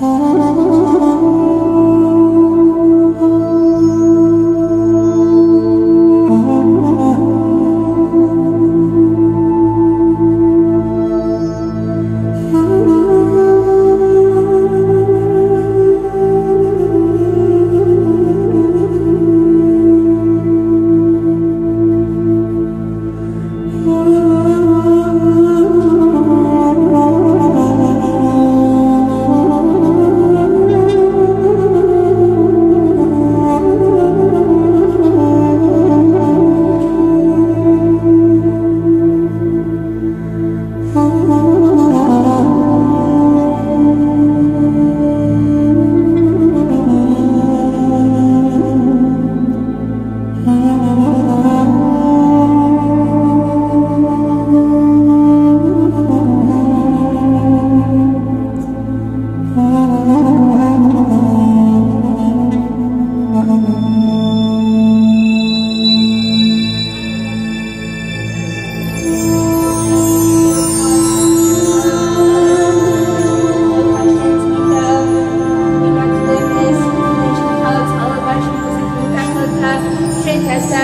Oh.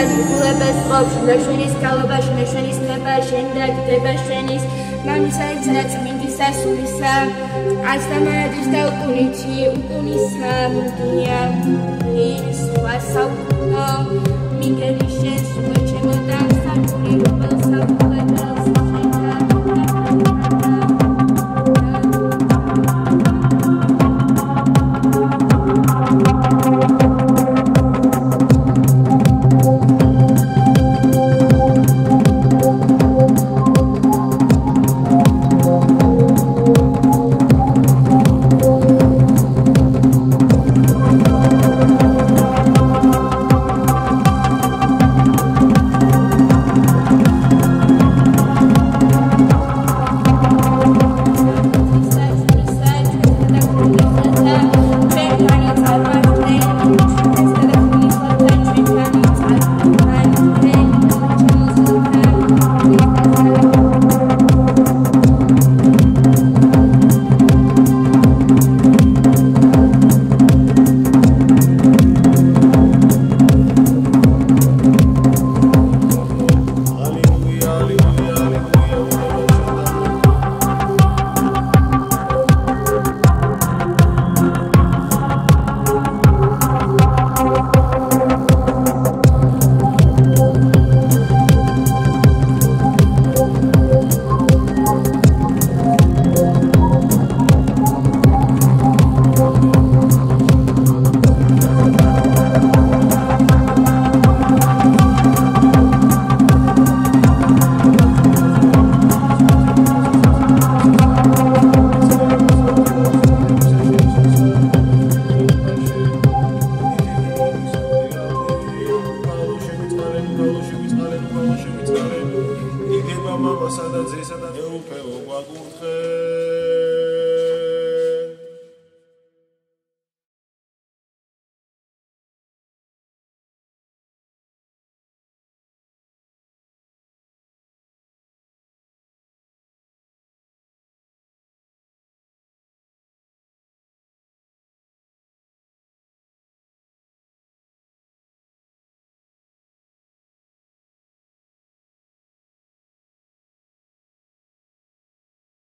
გულას გულებას ყობს ნაშენის გალობაში ნაშენის ნება შენდა გდება შენის მამისა იცნა წმინდისა სულისა ასთამანადის და უკუნითი უკუნისა მდია ის ვასაუბრო მიგელი შენს უჩე სანდა ძისა და მეუფეო გვაკურთხე.